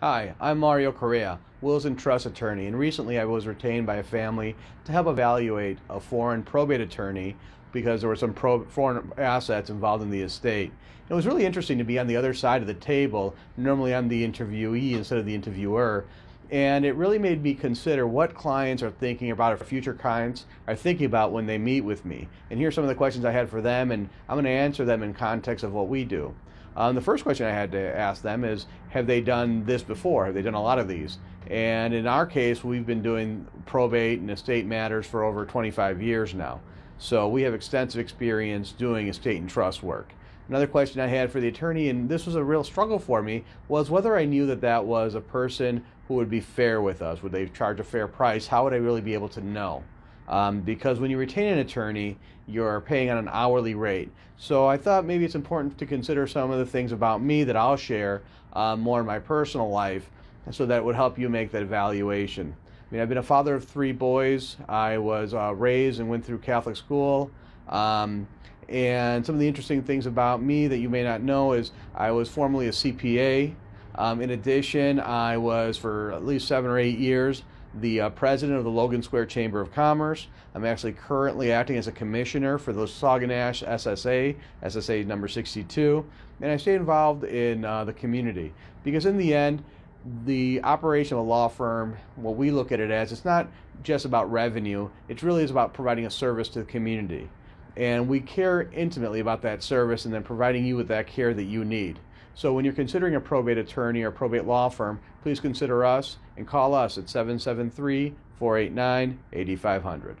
Hi, I'm Mario Correa, Wills and Trust Attorney, and recently I was retained by a family to help evaluate a foreign probate attorney because there were some foreign assets involved in the estate. It was really interesting to be on the other side of the table. Normally I'm the interviewee instead of the interviewer. And it really made me consider what clients are thinking about, or future clients are thinking about when they meet with me. And here's some of the questions I had for them, and I'm going to answer them in context of what we do. Um, the first question I had to ask them is Have they done this before? Have they done a lot of these? And in our case, we've been doing probate and estate matters for over 25 years now. So we have extensive experience doing estate and trust work. Another question I had for the attorney, and this was a real struggle for me, was whether I knew that that was a person who would be fair with us. Would they charge a fair price? How would I really be able to know? Um, because when you retain an attorney, you're paying on an hourly rate. So I thought maybe it's important to consider some of the things about me that I'll share uh, more in my personal life so that would help you make that evaluation. I mean, I've been a father of three boys. I was uh, raised and went through Catholic school. Um, and some of the interesting things about me that you may not know is I was formerly a CPA. Um, in addition, I was for at least seven or eight years the uh, president of the Logan Square Chamber of Commerce. I'm actually currently acting as a commissioner for the Sauganash SSA, SSA number 62, and I stay involved in uh, the community because in the end, the operation of a law firm, what we look at it as, it's not just about revenue. It really is about providing a service to the community. And we care intimately about that service and then providing you with that care that you need. So when you're considering a probate attorney or probate law firm, please consider us and call us at 773 489 8500.